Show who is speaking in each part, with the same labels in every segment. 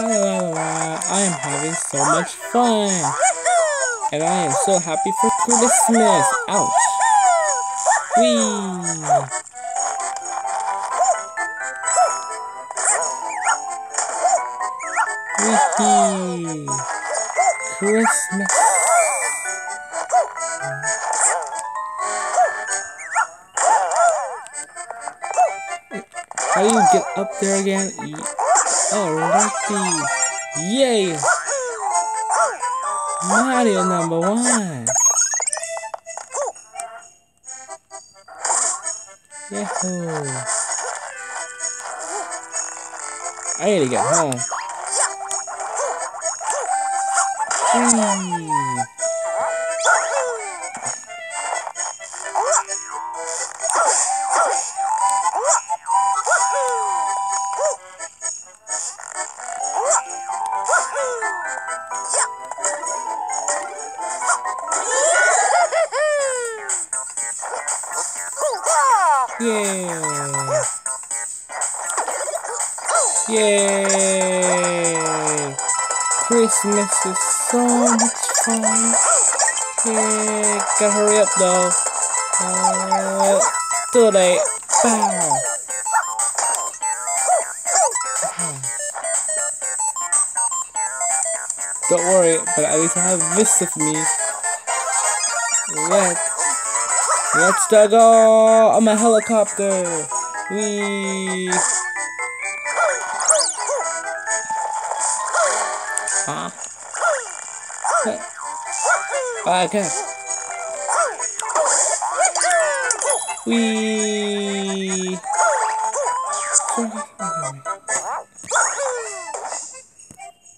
Speaker 1: I am having so much fun. And I am so happy for Christmas. Ouch. Whee! Wee! Christmas. How do you get up there again? Lucky. Yay! Mario number one. Yahoo! I need to get home. Whee! Yay! Yay! Christmas is so much fun. Yay! Gotta hurry up though. Uh, too late. Bow. Don't worry, but at least I have this with me. Let Let's go! I'm a helicopter! Wee! Huh? Okay. Wee!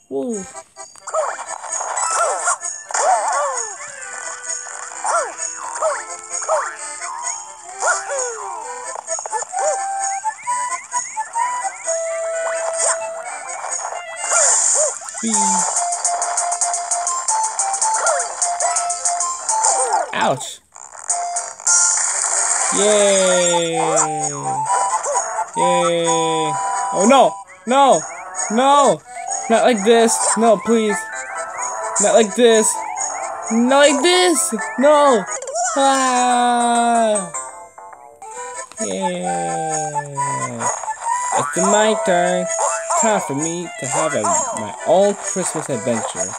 Speaker 1: Woo! Ouch. Yay. Yay. Oh no. No. No. Not like this. No, please. Not like this. Not like this. No. Ah. Yeah. It's my turn time for me to have a, my own Christmas adventure.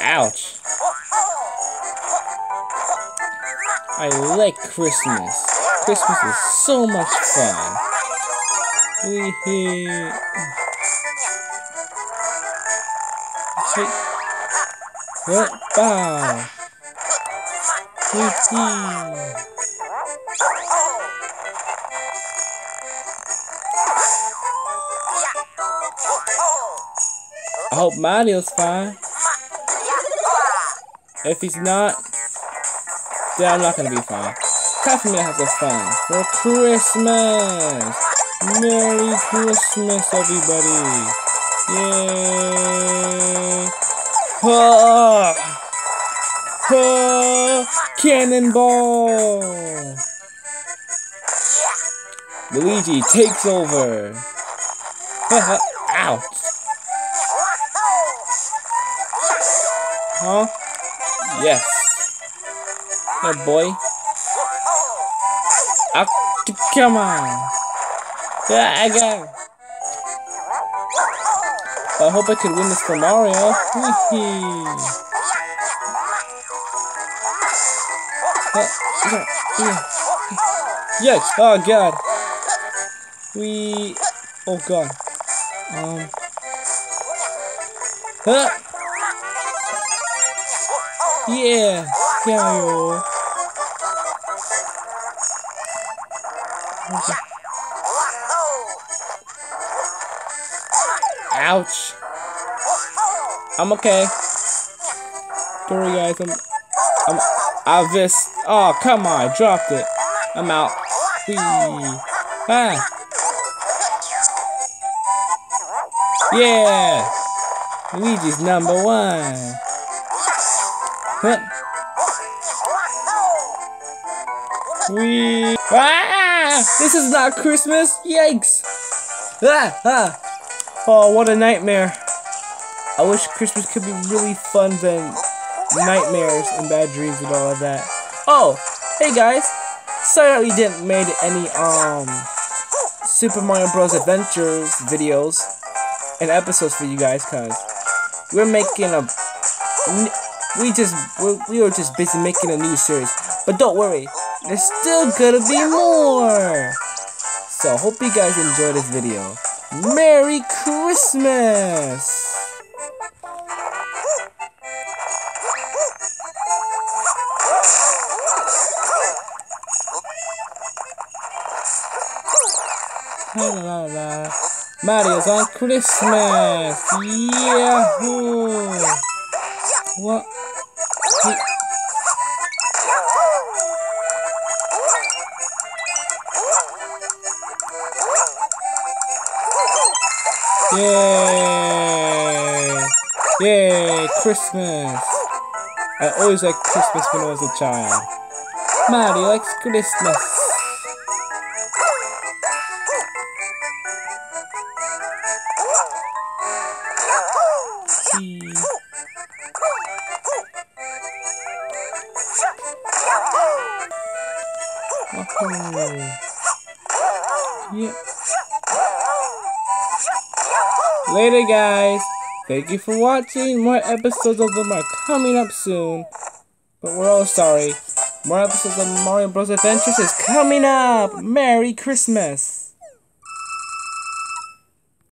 Speaker 1: Ouch. I like Christmas. Christmas is so much fun. We here. I hope Mario's fine. If he's not, then I'm not gonna be fine. Time for me to have fun for Christmas. Merry Christmas, everybody! Yay! Ah! Ah! Cannonball! Luigi takes over. Ouch! Huh? Yes. Yeah, boy. Up come on. Yeah, I it. I hope I could win this for Mario. Yes! Oh god! We... Oh god. Um... Huh? Yeah! Yeah, yo! Ouch! I'm okay. Don't worry guys, I'm... I'm... of this. Oh, come on, I dropped it. I'm out. Whee. Ah! Yeah! Luigi's number one! We! Ah, this is not Christmas. Yikes. Ah, ah. Oh, what a nightmare. I wish Christmas could be really fun than nightmares and bad dreams and all of that. Oh, hey guys. Sorry that we didn't made any um Super Mario Bros. Adventures videos and episodes for you guys, cause we're making a we just we were just busy making a new series. But don't worry, there's still gonna be more. So hope you guys enjoy this video. Merry Christmas! La la la. Mario's on Christmas! Yahoo! What? Yay! Yay! Christmas! I always liked Christmas when I was a child. Mario likes Christmas. Yeah. Later, guys. Thank you for watching. More episodes of them are coming up soon. But we're all sorry. More episodes of Mario Bros. Adventures is coming up. Merry Christmas.